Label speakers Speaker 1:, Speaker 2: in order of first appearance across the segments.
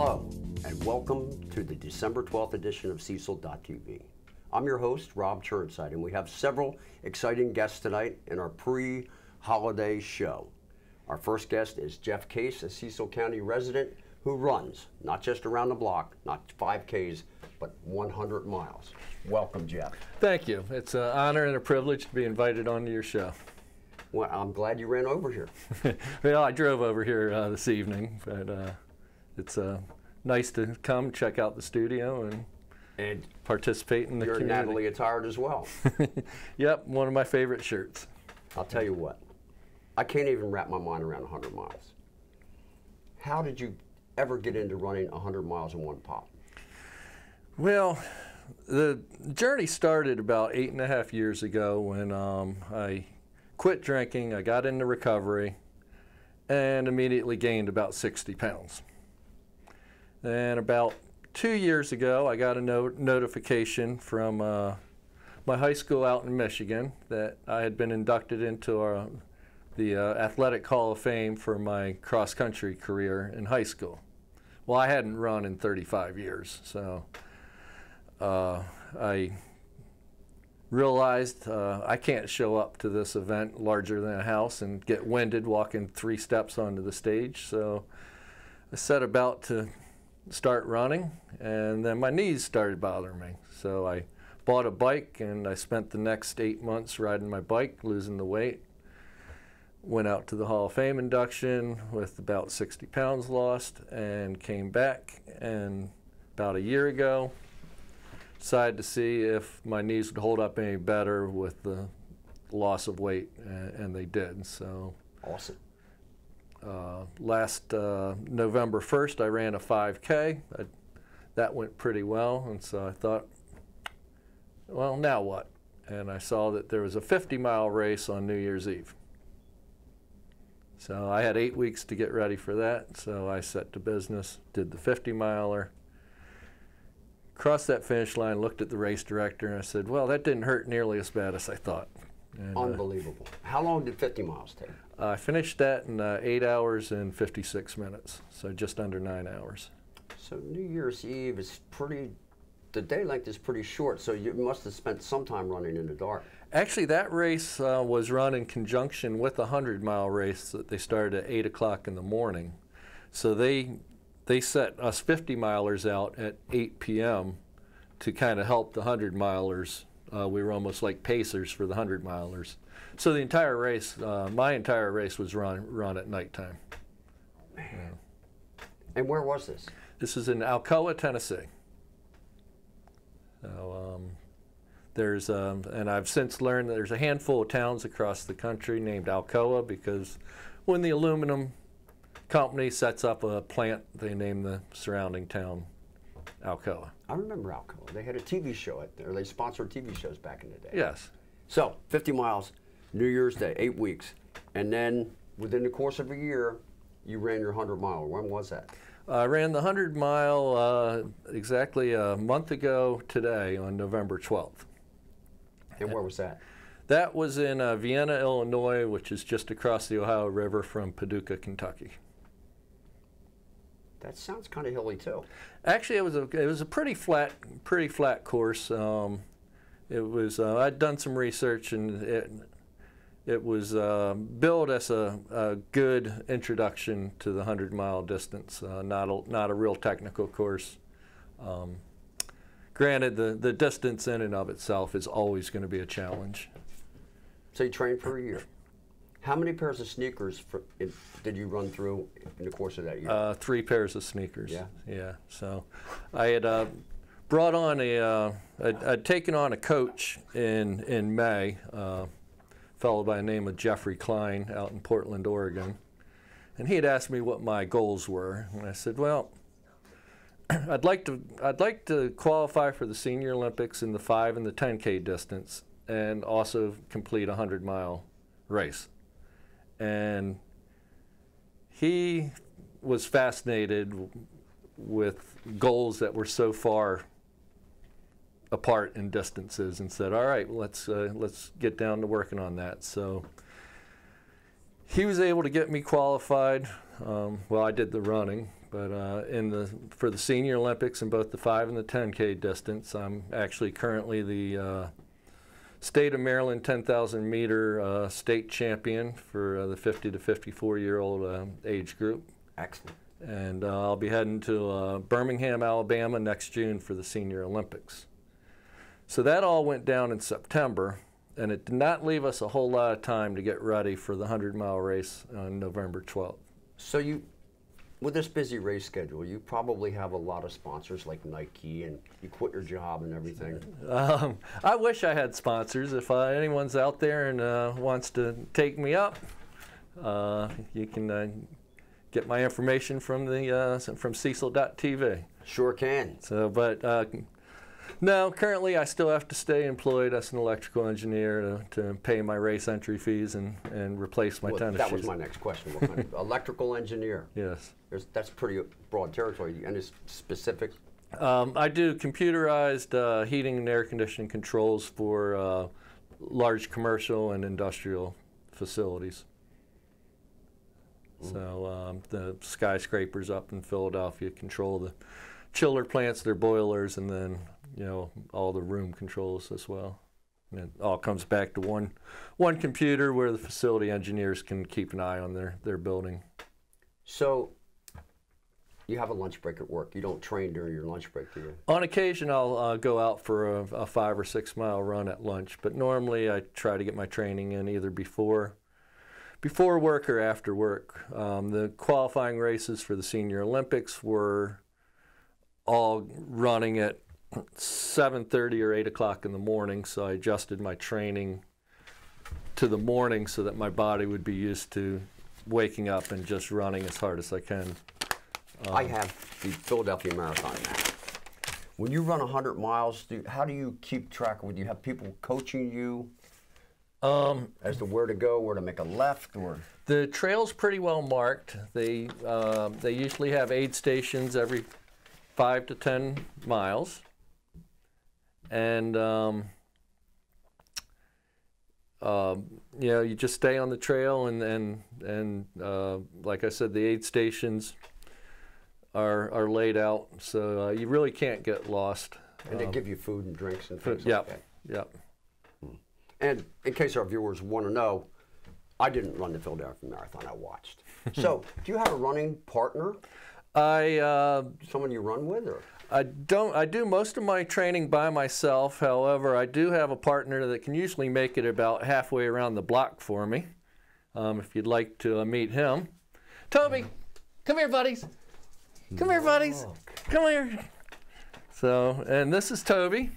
Speaker 1: Hello, and welcome to the December 12th edition of Cecil.tv. I'm your host, Rob Churnside, and we have several exciting guests tonight in our pre holiday show. Our first guest is Jeff Case, a Cecil County resident who runs not just around the block, not 5Ks, but 100 miles. Welcome, Jeff.
Speaker 2: Thank you. It's an honor and a privilege to be invited onto your show.
Speaker 1: Well, I'm glad you ran over here.
Speaker 2: well, I drove over here uh, this evening, but uh, it's uh, nice to come check out the studio and
Speaker 1: and
Speaker 2: participate in the
Speaker 1: you're
Speaker 2: community.
Speaker 1: Natalie attired as well.
Speaker 2: yep, one of my favorite shirts.
Speaker 1: I'll tell you what, I can't even wrap my mind around 100 miles. How did you ever get into running 100 miles in one pop?
Speaker 2: Well, the journey started about eight and a half years ago when um, I quit drinking, I got into recovery, and immediately gained about 60 pounds. And about two years ago, I got a no notification from uh, my high school out in Michigan that I had been inducted into our, the uh, Athletic Hall of Fame for my cross country career in high school. Well, I hadn't run in 35 years, so uh, I realized uh, I can't show up to this event larger than a house and get winded walking three steps onto the stage. So I set about to start running, and then my knees started bothering me. So I bought a bike, and I spent the next eight months riding my bike, losing the weight. Went out to the Hall of Fame induction with about 60 pounds lost, and came back. And about a year ago, decided to see if my knees would hold up any better with the loss of weight, and, they did. So
Speaker 1: awesome.
Speaker 2: Uh, last uh, November 1st, I ran a 5K. I, that went pretty well, and so I thought, well, now what? And I saw that there was a 50 mile race on New Year's Eve. So I had eight weeks to get ready for that, so I set to business, did the 50 miler, crossed that finish line, looked at the race director, and I said, well, that didn't hurt nearly as bad as I thought. And,
Speaker 1: uh, Unbelievable. Uh, How long did 50 miles take?
Speaker 2: I finished that in uh, 8 hours and 56 minutes, so just under 9 hours.
Speaker 1: So New Year's Eve is pretty, the day length is pretty short, so you must have spent some time running in the dark.
Speaker 2: Actually, that race uh, was run in conjunction with a 100 mile race that they started at 8 o'clock in the morning. So they they set us 50 milers out at 8 p.m. to kind of help the 100 milers. Uh, we were almost like pacers for the 100 milers. So the entire race, uh, my entire race was run run at nighttime.
Speaker 1: Man. Yeah. And where was this?
Speaker 2: This is in Alcoa, Tennessee. So um, there's, um, and I've since learned that there's a handful of towns across the country named Alcoa because when the aluminum company sets up a plant, they name the surrounding town Alcoa.
Speaker 1: I remember Alcoa. They had a TV show at there. They sponsored TV shows back in the day.
Speaker 2: Yes.
Speaker 1: So 50 miles, New Year's Day, eight weeks, and then within the course of a year, you ran your 100 mile. When was that?
Speaker 2: I ran the 100 mile uh, exactly a month ago today on November 12th.
Speaker 1: And where was that?
Speaker 2: That was in uh, Vienna, Illinois, which is just across the Ohio River from Paducah, Kentucky.
Speaker 1: That sounds kind of hilly too.
Speaker 2: Actually, it was a it was a pretty flat pretty flat course. Um, it was uh, I'd done some research and it it was uh, billed as a, a, good introduction to the hundred mile distance. Uh, not a not a real technical course. Um, granted, the the distance in and of itself is always going to be a challenge.
Speaker 1: So you trained for a year. How many pairs of sneakers for, did you run through in the course of that year?
Speaker 2: Uh, three pairs of sneakers.
Speaker 1: Yeah.
Speaker 2: Yeah. So I had uh, brought on a, uh, I'd, I'd, taken on a coach in, in May, uh, a fellow by the name of Jeffrey Klein out in Portland, Oregon. And he had asked me what my goals were. And I said, well, I'd like to I'd like to qualify for the Senior Olympics in the 5 and the 10K distance and also complete a 100 mile race and he was fascinated with goals that were so far apart in distances and said, "All right, let's uh, let's get down to working on that." So he was able to get me qualified. Um, well, I did the running, But uh, in the for the Senior Olympics in both the 5 and the 10K distance, I'm actually currently the uh, state of Maryland 10,000 meter uh, state champion for uh, the 50 to 54 year old uh, age group.
Speaker 1: Excellent.
Speaker 2: And uh, I'll be heading to uh, Birmingham, Alabama next June for the Senior Olympics. So that all went down in September, and it did not leave us a whole lot of time to get ready for the 100 mile race on November 12th.
Speaker 1: So you, with this busy race schedule, you probably have a lot of sponsors like Nike, and you quit your job and everything.
Speaker 2: Um, I wish I had sponsors. If uh, anyone's out there and uh, wants to take me up, uh, you can uh, get my information from the uh, from Cecil.tv.
Speaker 1: Sure can.
Speaker 2: So, but uh, no, currently I still have to stay employed as an electrical engineer to, to pay my race entry fees and, and replace my
Speaker 1: Well,
Speaker 2: tennis
Speaker 1: that
Speaker 2: shoes.
Speaker 1: was my next question. What kind of electrical engineer?
Speaker 2: yes.
Speaker 1: There's, that's pretty broad territory. Any specific?
Speaker 2: Um, I do computerized uh, heating and air conditioning controls for uh, large commercial and industrial facilities. So um, the skyscrapers up in Philadelphia control the chiller plants, their boilers, and then you know all the room controls as well. And it all comes back to one one computer where the facility engineers can keep an eye on their their building.
Speaker 1: So, you have a lunch break at work. You don't train during your lunch break, do you?
Speaker 2: On occasion, I'll uh, go out for a, a five or six mile run at lunch, but normally I try to get my training in either before before work or after work. Um, the qualifying races for the Senior Olympics were all running at 7:30 or 8 o'clock in the morning, so I adjusted my training to the morning so that my body would be used to waking up and just running as hard as I can.
Speaker 1: I have the Philadelphia Marathon now. When you run 100 miles, do, how do you keep track? Do you have people coaching you
Speaker 2: Um,
Speaker 1: as to where to go, where to make a left, or?
Speaker 2: The trail's pretty well marked. They um, they usually have aid stations every five to ten miles, and um, um, you know you just stay on the trail and and and uh, like I said, the aid stations are are laid out, so uh, you really can't get lost.
Speaker 1: And they give you food and drinks and things
Speaker 2: Yep,
Speaker 1: like
Speaker 2: yep.
Speaker 1: And in case our viewers want to know, I didn't run the Philadelphia Marathon. I watched. so, do you have a running partner?
Speaker 2: I. Uh,
Speaker 1: Someone you run with, or?
Speaker 2: I don't. I do most of my training by myself. However, I do have a partner that can usually make it about halfway around the block for me. Um, if you'd like to uh, meet him, Toby, come here, buddies. Come here, buddies. Come here. So, and this is Toby.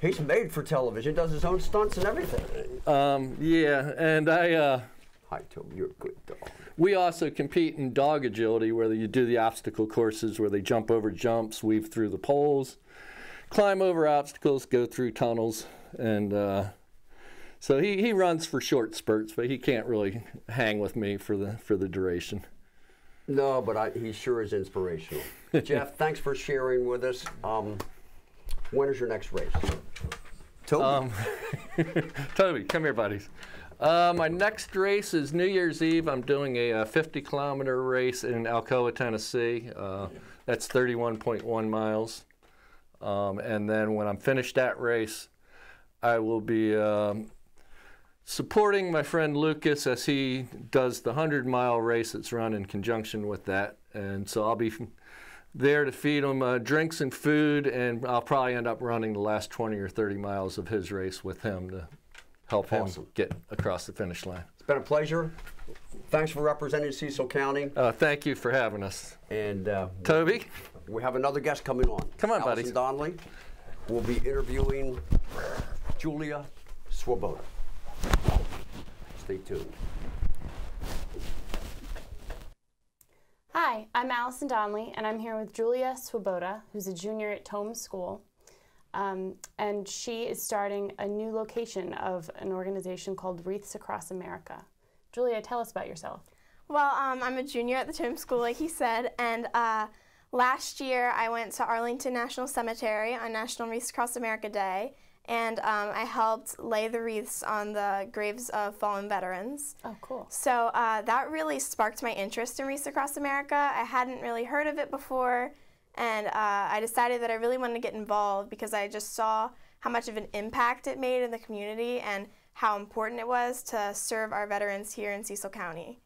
Speaker 1: He's made for television. Does his own stunts and everything.
Speaker 2: Um, yeah, and I. Uh,
Speaker 1: Hi, Toby. You're a good dog.
Speaker 2: We also compete in dog agility, where you do the obstacle courses where they jump over jumps, weave through the poles, climb over obstacles, go through tunnels, and uh, so he, he runs for short spurts, but he can't really hang with me for the for the duration.
Speaker 1: No, but I, he sure is inspirational. Jeff, thanks for sharing with us. Um, when is your next race? Toby.
Speaker 2: Um, Toby, come here, buddies. Uh, my next race is New Year's Eve. I'm doing a, uh 50 kilometer race in Alcoa, Tennessee. Uh, that's 31.1 miles. Um, and then when I'm finished that race, I will be um, supporting my friend Lucas as he does the 100 mile race that's run in conjunction with that. And so I'll be there to feed him uh, drinks and food, and I'll probably end up running the last 20 or 30 miles of his race with him to help
Speaker 1: Awesome.
Speaker 2: him get across the finish line.
Speaker 1: it's been a pleasure. Thanks for representing Cecil County.
Speaker 2: Uh, thank you for having us.
Speaker 1: And uh,
Speaker 2: Toby?
Speaker 1: we have another guest coming on.
Speaker 2: Come on,
Speaker 1: Allison
Speaker 2: buddies.
Speaker 1: Donnelly will be interviewing Julia Swoboda. Stay tuned.
Speaker 3: Hi, I'm Allison Donnelly, and I'm here with Julia Swoboda, who's a junior at Tome School. Um, and she is starting a new location of an organization called Wreaths Across America. Julia, tell us about yourself.
Speaker 4: Well, um, I'm a junior at the Tome School, like he said, and uh, last year I went to Arlington National Cemetery on National Wreaths Across America Day, and um, I helped lay the wreaths on the graves of fallen veterans.
Speaker 3: Oh, cool.
Speaker 4: So uh, that really sparked my interest in Wreaths Across America. I hadn't really heard of it before, and uh, I decided that I really wanted to get involved because I just saw how much of an impact it made in the community and how important it was to serve our veterans here in Cecil County.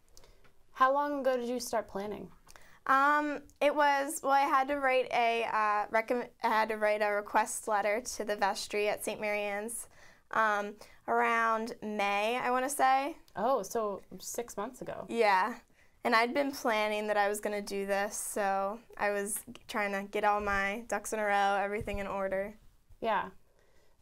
Speaker 3: How long ago did you start planning?
Speaker 4: Um, it was well. I had to write a uh, I had to write a request letter to the vestry at St. Mary Anne's um, around May. I want to say.
Speaker 3: Oh, so six months ago.
Speaker 4: Yeah, and I'd been planning that I was gonna do this, so I was trying to get all my ducks in a row, everything in order.
Speaker 3: Yeah.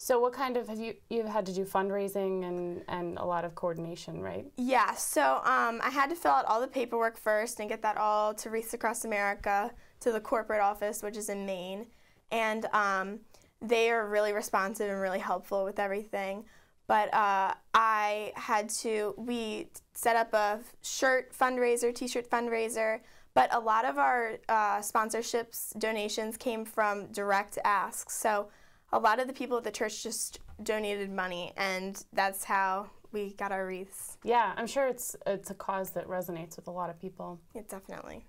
Speaker 3: So what kind of have you you've had to do fundraising and and a lot of coordination, right?
Speaker 4: Yeah, so um, I had to fill out all the paperwork first and get that all to Wreaths Across America to the corporate office, which is in Maine. And um, they are really responsive and really helpful with everything. But uh, I had to, we set up a shirt fundraiser, t shirt fundraiser. But a lot of our uh, sponsorships, donations came from direct asks. So a lot of the people at the church just donated money, and that's how we got our wreaths.
Speaker 3: Yeah, I'm sure it's it's a cause that resonates with a lot of people.
Speaker 4: It definitely.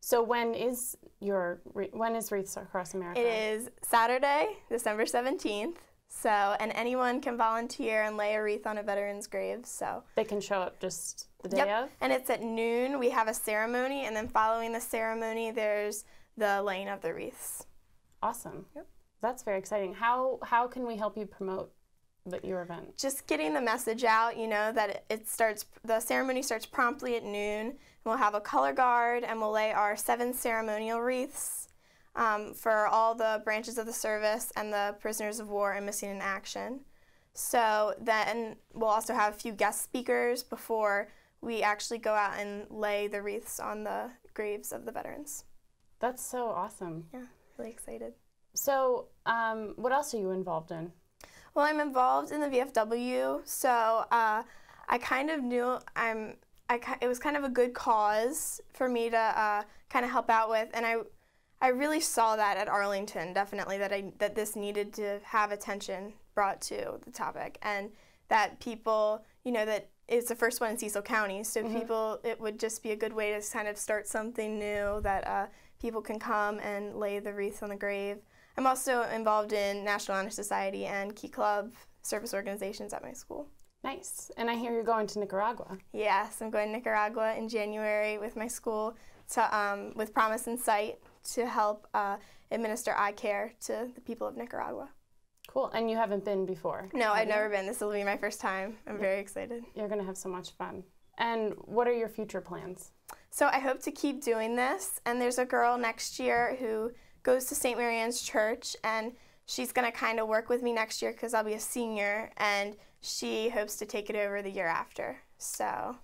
Speaker 3: So when is your when is Wreaths Across America?
Speaker 4: It is Saturday, December 17th. So, and anyone can volunteer and lay a wreath on a veteran's grave. So,
Speaker 3: They can show up just the day
Speaker 4: yep.
Speaker 3: of.
Speaker 4: And it's at noon. We have a ceremony, and then following the ceremony, there's the laying of the wreaths.
Speaker 3: Awesome.
Speaker 4: Yep.
Speaker 3: That's very exciting. How how can we help you promote the, your event?
Speaker 4: Just getting the message out, you know, that it, it starts, the ceremony starts promptly at noon. And we'll have a color guard, and we'll lay our seven ceremonial wreaths um, for all the branches of the service and the prisoners of war and missing in action. So then we'll also have a few guest speakers before we actually go out and lay the wreaths on the graves of the veterans.
Speaker 3: That's so awesome.
Speaker 4: Yeah, really excited.
Speaker 3: So, um, what else are you involved in?
Speaker 4: Well, I'm involved in the VFW, so uh, I kind of knew I'm. I, it was kind of a good cause for me to uh, kind of help out with, and I, I really saw that at Arlington, definitely that I that this needed to have attention brought to the topic, and that people, you know, that it's the first one in Cecil County, so people, it would just be a good way to kind of start something new that uh, people can come and lay the wreath on the grave. I'm also involved in National Honor Society and Key Club service organizations at my school.
Speaker 3: Nice. And I hear you're going to Nicaragua.
Speaker 4: Yes, I'm going to Nicaragua in January with my school to, um, with Promise in Sight to help uh, administer eye care to the people of Nicaragua.
Speaker 3: Cool. And you haven't been before.
Speaker 4: No, I've
Speaker 3: you?
Speaker 4: never been. This will be my first time. I'm very excited.
Speaker 3: You're going to have so much fun. And what are your future plans?
Speaker 4: So I hope to keep doing this. And there's a girl next year who goes to St. Mary Anne's Church, and she's going to kind of work with me next year because I'll be a senior, and she hopes to take it over the year after. So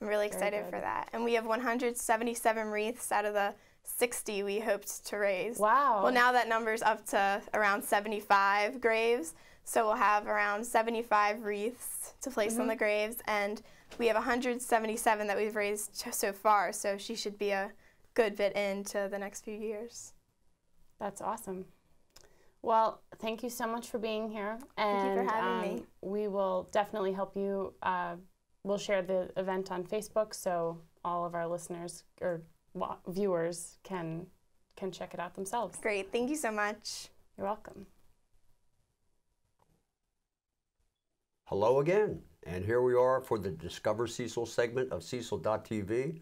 Speaker 4: I'm really excited for that. And we have 177 wreaths out of the 60 we hoped to raise.
Speaker 3: Wow.
Speaker 4: Well, now that number's up to around 75 graves. So we'll have around 75 wreaths to place on the graves, and we have 177 that we've raised so far. So she should be a good bit into the next few years.
Speaker 3: That's awesome. Well, thank you so much for being here.
Speaker 4: And, Thank you for having
Speaker 3: um,
Speaker 4: me.
Speaker 3: we will definitely help you. Uh, we'll share the event on Facebook so all of our listeners or viewers can can check it out themselves.
Speaker 4: Great. Thank you so much.
Speaker 3: You're welcome.
Speaker 1: Hello again, and here we are for the Discover Cecil segment of Cecil.tv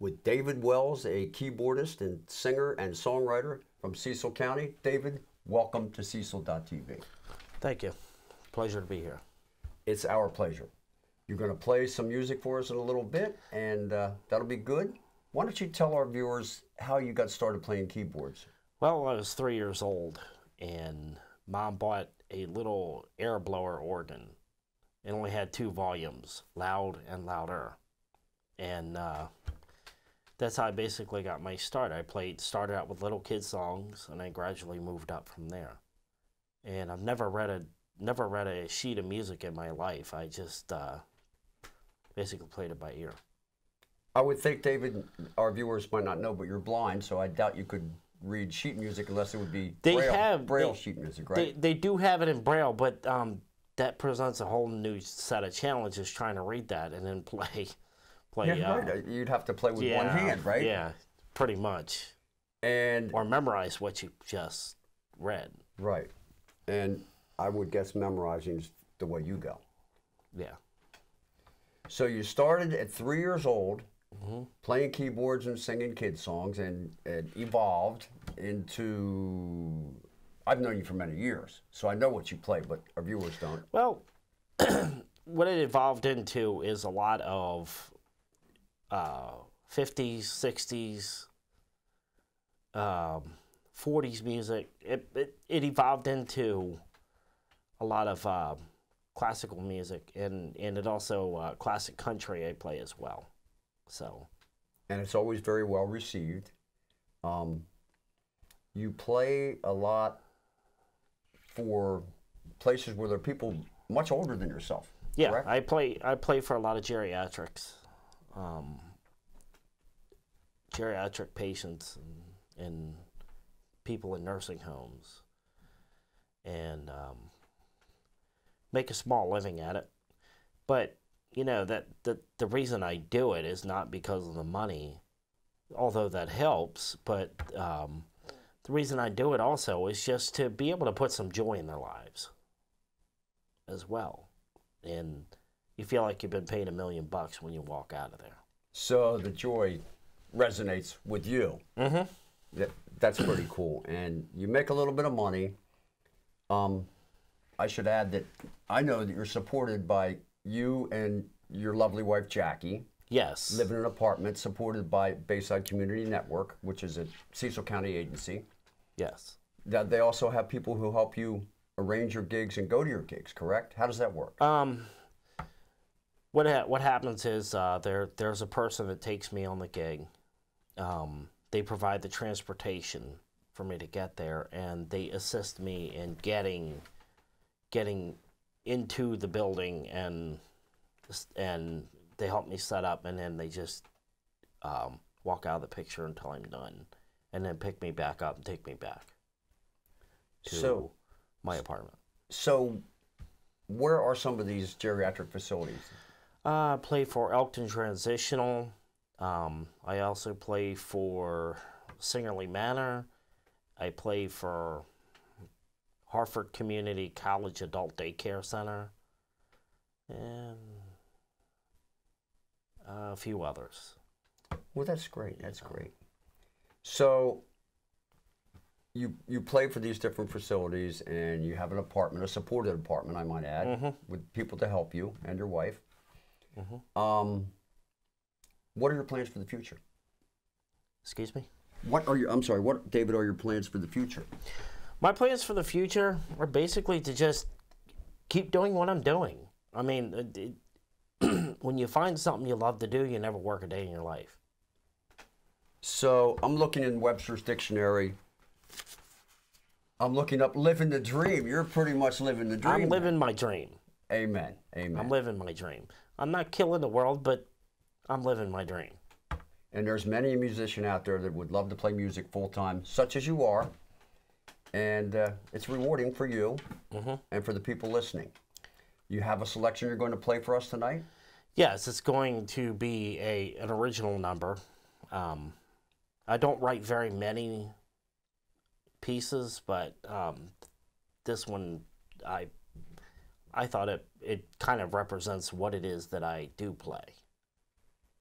Speaker 1: with David Wells, a keyboardist and singer and songwriter from Cecil County. David, welcome to Cecil.tv.
Speaker 5: Thank you. Pleasure to be here.
Speaker 1: It's our pleasure. You're going to play some music for us in a little bit, and uh, that'll be good. Why don't you tell our viewers how you got started playing keyboards?
Speaker 5: Well, I was three years old, and mom bought a little air blower organ. It only had two volumes, loud and louder. And uh, that's how I basically got my start. I played, started out with little kid songs, and I gradually moved up from there. And I've never read a never read a sheet of music in my life. I just uh, basically played it by ear.
Speaker 1: I would think, David, our viewers might not know, but you're blind, so I doubt you could read sheet music unless it would be
Speaker 5: They
Speaker 1: braille,
Speaker 5: have
Speaker 1: braille
Speaker 5: they-
Speaker 1: sheet music, right?
Speaker 5: they do have it in braille, but um, that presents a whole new set of challenges trying to read that and then play, play.
Speaker 1: yeah,
Speaker 5: uh,
Speaker 1: right. You'd have to play with
Speaker 5: yeah,
Speaker 1: one hand, right?
Speaker 5: Yeah, pretty much,
Speaker 1: And
Speaker 5: or memorize what you just read.
Speaker 1: right. And I would guess memorizing is the way you go.
Speaker 5: Yeah.
Speaker 1: So you started at three years old,
Speaker 5: Mm-hmm.
Speaker 1: playing keyboards and singing kid songs, and it evolved into. I've known you for many years, so I know what you play, but our viewers don't.
Speaker 5: Well, what it evolved into is a lot of uh, 50s, 60s, um, 40s music. It, it, it evolved into a lot of uh, classical music, and, and it also uh, classic country I play as well. So,
Speaker 1: and it's always very well received. Um, you play a lot for places where there are people much older than yourself.
Speaker 5: yeah,
Speaker 1: correct?
Speaker 5: I play I play for a lot of geriatrics, um, geriatric patients and, and people in nursing homes, and um, make a small living at it. But you know that the the reason I do it is not because of the money, although that helps. But um, the reason I do it also is just to be able to put some joy in their lives, as well, and you feel like you've been paid a million bucks when you walk out of there.
Speaker 1: so the joy resonates with you.
Speaker 5: Mm-hmm.
Speaker 1: That, that's pretty cool. And you make a little bit of money. Um, I should add that I know that you're supported by you and your lovely wife Jackie.
Speaker 5: Yes.
Speaker 1: Live in an apartment supported by Bayside Community Network, which is a Cecil County agency.
Speaker 5: Yes.
Speaker 1: That they also have people who help you arrange your gigs and go to your gigs. Correct? How does that work?
Speaker 5: Um, what ha- what happens is uh, there there's a person that takes me on the gig. Um, they provide the transportation for me to get there, and they assist me in getting getting into the building, and and they help me set up, and then they just um, walk out of the picture until I'm done, and then pick me back up and take me back to
Speaker 1: So-
Speaker 5: my apartment.
Speaker 1: So, where are some of these geriatric facilities?
Speaker 5: Uh, I play for Elkton Transitional. Um, I also play for Singerly Manor. I play for Harford Community College Adult Daycare Center. And a few others.
Speaker 1: Well, that's great. That's great. So, you you play for these different facilities, and you have an apartment, a supported apartment, I might add, with people to help you and your wife. Um, what are your plans for the future?
Speaker 5: Excuse me?
Speaker 1: What are your? I'm sorry. What, David, are your plans for the future?
Speaker 5: My plans for the future are basically to just keep doing what I'm doing. I mean, uh, it, it, when you find something you love to do, you never work a day in your life.
Speaker 1: So I'm looking in Webster's dictionary. I'm looking up "living the dream." You're pretty much living the dream.
Speaker 5: I'm living my dream.
Speaker 1: Amen. Amen.
Speaker 5: I'm living my dream. I'm not killing the world, but I'm living my dream.
Speaker 1: And there's many a musician out there that would love to play music full time, such as you are. And uh, it's rewarding for you and for the people listening. You have a selection you're going to play for us tonight?
Speaker 5: Yes, it's going to be a an original number. Um, I don't write very many pieces, but um, this one I I thought it it kind of represents what it is that I do play.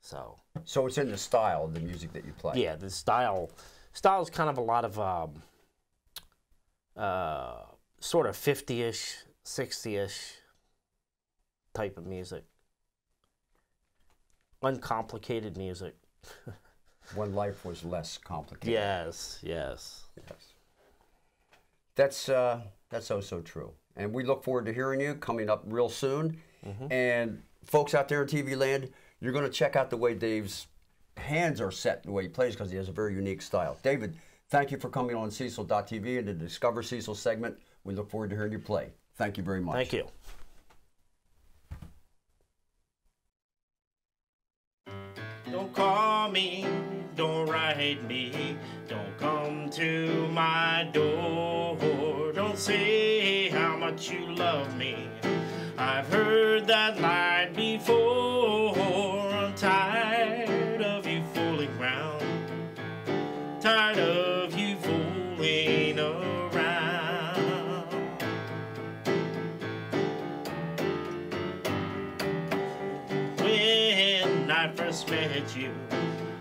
Speaker 5: So
Speaker 1: So it's in the style of the music that you play.
Speaker 5: yeah, the style style is kind of a lot of um, uh, sort of fifty-ish, sixty-ish type of music, uncomplicated music.
Speaker 1: When life was less complicated.
Speaker 5: Yes, yes.
Speaker 1: Yes. That's uh, that's so so true, and we look forward to hearing you coming up real soon. And folks out there in TV land, you're going to check out the way Dave's hands are set, the way he plays, because he has a very unique style. David, thank you for coming on Cecil.tv and the Discover Cecil segment. We look forward to hearing you play. Thank you very much.
Speaker 5: Thank you.
Speaker 6: Don't call me, don't write me, don't come
Speaker 5: to my door. Don't say how much you love me. I've heard that line before. I'm tired met you,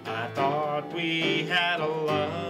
Speaker 5: I thought we had a love.